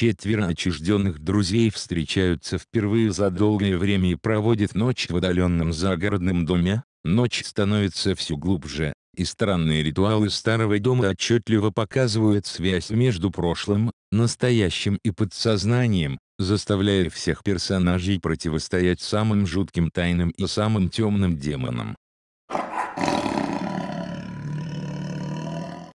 Четверо отчужденных друзей встречаются впервые за долгое время и проводят ночь в удаленном загородном доме. Ночь становится все глубже, и странные ритуалы старого дома отчетливо показывают связь между прошлым, настоящим и подсознанием, заставляя всех персонажей противостоять самым жутким тайным и самым темным демонам.